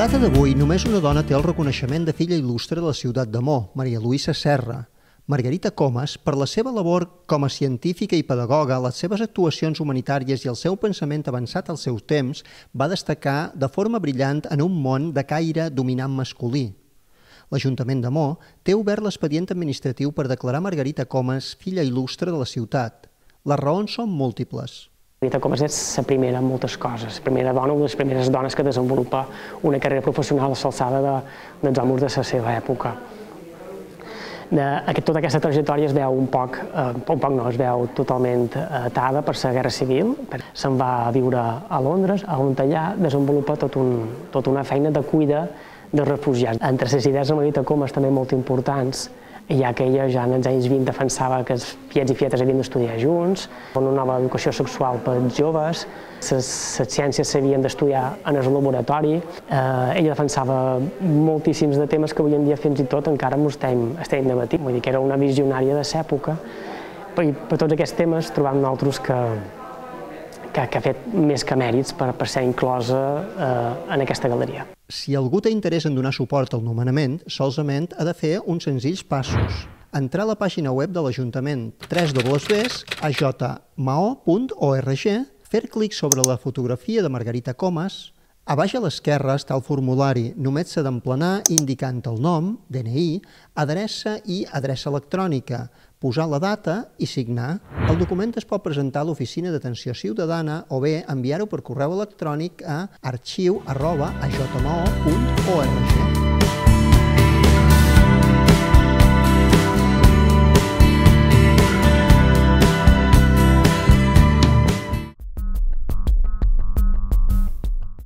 data d'avui, només una dona té el reconeixement de filla il·lustre de la ciutat de Mó, Maria Luisa Serra. Margarita Comas, per la seva labor com a científica i pedagoga, les seves actuacions humanitàries i el seu pensament avançat al seu temps, va destacar de forma brillant en un món de caire dominant masculí. L'Ajuntament de Mó té obert l'expedient administratiu per declarar Margarita Comas filla il·lustre de la ciutat. Les raons són múltiples. Margarita Comas és la primera en moltes coses, la primera dona, una de les primeres dones que desenvolupa una carrera professional a l'alçada de, dels homes de la seva època. De, aquest, tota aquesta trajectòria es veu un poc, eh, un poc no, es veu totalment atada per la Guerra Civil. Se'n va a viure a Londres, on allà desenvolupa tot un, tota una feina de cuida de refugiats. Entre les idees de Margarita Comas també molt importants ja que ella ja en els anys 20 defensava que els fiets i fietes havien d'estudiar junts, una nova educació sexual per als joves, les, les ciències s'havien d'estudiar en el laboratori. Eh, ella defensava moltíssims de temes que avui en dia fins i tot encara ens estem, estem debatint. Vull dir que era una visionària de l'època. I per tots aquests temes trobam nosaltres que, que, que ha fet més que mèrits per, per ser inclosa eh, en aquesta galeria. Si algú té interès en donar suport al nomenament, solament ha de fer uns senzills passos. Entrar a la pàgina web de l'Ajuntament www.ajmao.org, fer clic sobre la fotografia de Margarita Comas, a baix a l'esquerra està el formulari, només s'ha d'emplenar indicant el nom, DNI, adreça i adreça electrònica, posar la data i signar. El document es pot presentar a l'Oficina d'Atenció Ciutadana o bé enviar-ho per correu electrònic a arxiu arroba ajmao.org.